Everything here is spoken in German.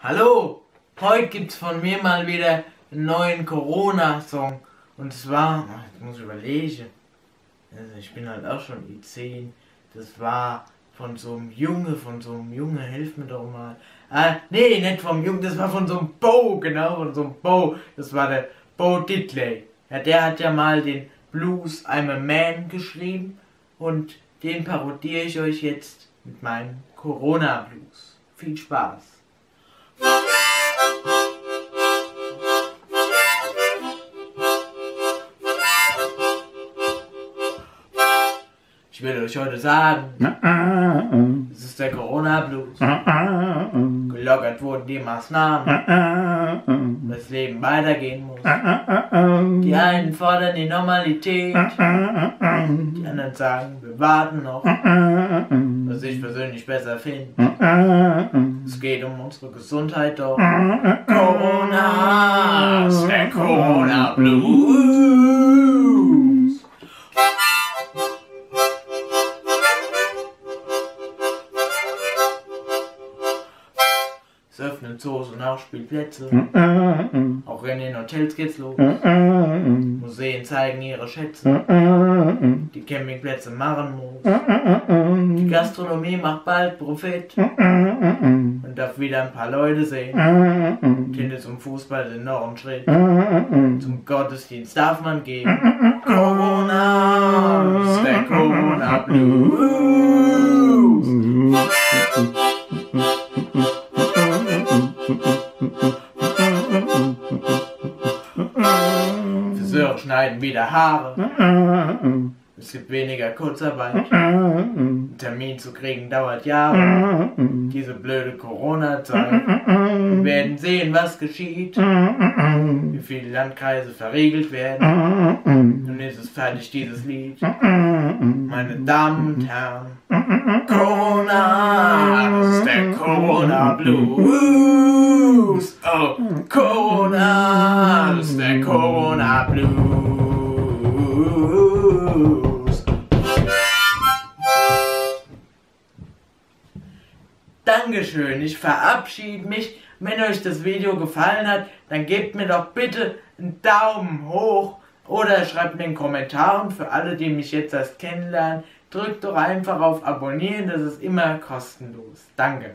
Hallo, heute gibt's von mir mal wieder einen neuen Corona-Song. Und zwar, jetzt muss ich überlegen, also ich bin halt auch schon I10. Das war von so einem Junge, von so einem Junge, hilf mir doch mal. Ah, nee, nicht vom Junge, das war von so einem Bo, genau, von so einem Bo. Das war der Bo Diddley. Ja, der hat ja mal den Blues I'm a Man geschrieben und den parodiere ich euch jetzt mit meinem Corona Blues. Viel Spaß! Ich will euch heute sagen, es ist der Corona-Blues. Gelockert wurden die Maßnahmen, das Leben weitergehen muss. Die einen fordern die Normalität, die anderen sagen, wir warten noch, was ich persönlich besser finde. Es geht um unsere Gesundheit doch. Corona, ist der Corona-Blues. Es öffnen Zoos und Nachspielplätze. Auch in den Hotels geht's los. Museen zeigen ihre Schätze. Die Campingplätze machen muss. Die Gastronomie macht bald Profit. Und darf wieder ein paar Leute sehen. Und hinter zum Fußball sind noch ein Schritt. Zum Gottesdienst darf man gehen. Corona, ist der Corona Blues. Schneiden wieder Haare. Es gibt weniger Kurzarbeit. Einen Termin zu kriegen dauert Jahre. Diese blöde Corona-Zeit. Wir werden sehen, was geschieht. Wie viele Landkreise verriegelt werden. Nun ist es fertig, dieses Lied. Meine Damen und Herren. Corona, das ist der Corona Blues. Oh, Corona, ist der Corona Blues. Dankeschön, ich verabschiede mich. Wenn euch das Video gefallen hat, dann gebt mir doch bitte einen Daumen hoch oder schreibt mir in den Kommentaren für alle, die mich jetzt erst kennenlernen. Drückt doch einfach auf Abonnieren, das ist immer kostenlos. Danke.